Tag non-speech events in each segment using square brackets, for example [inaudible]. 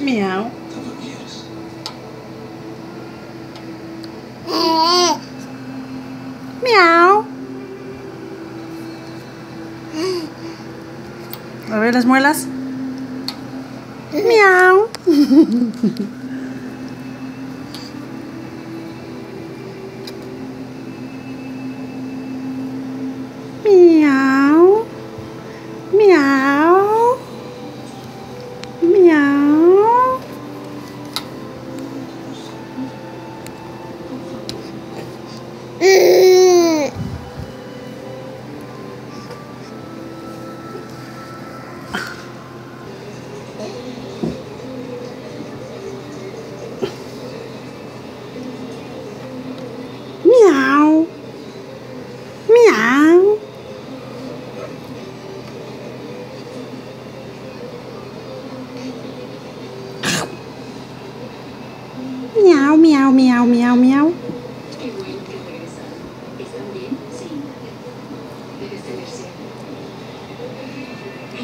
Miau. Miau. A ver las muelas. Miau. [laughs] Miau. Miau. Miau, miau, miau, miau, miau. Qué bueno que regresaron. ¿Están bien? Sí. Debes tener cierto. Ay, que no sabes a quién nos encontramos en el...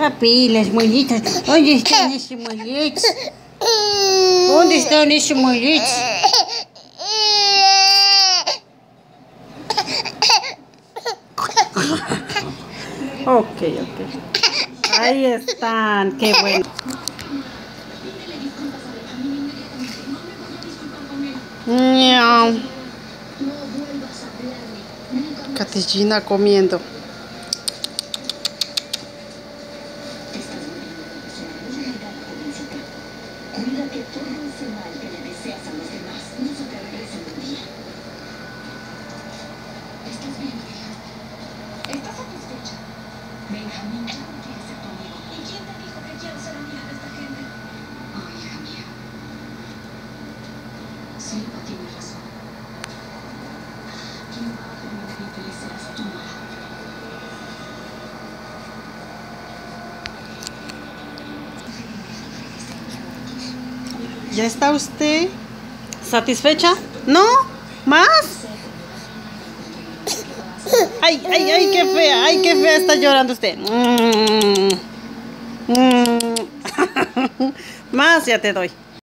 Papi, las muelitas. ¿Dónde están [laughs] esas muelitas? ¿Dónde están esas muelitas? Ok, ok. Ahí están, qué bueno. Miau. Catillina comiendo. Cuida que todo ese mal que le deseas a los demás no se te regrese en un día. ¿Estás bien, hija? ¿Estás satisfecha? Benjamín ya no quiere ser tu amigo. ¿Y quién te dijo que quiero ser amiga de esta gente? Oh, hija mía. Silva tiene razón. ¿Quién va a permitir que ¿Ya está usted satisfecha? ¿No? ¿Más? Ay, ay, ay, qué fea, ay, qué fea está llorando usted. Mm. Mm. [laughs] Más ya te doy.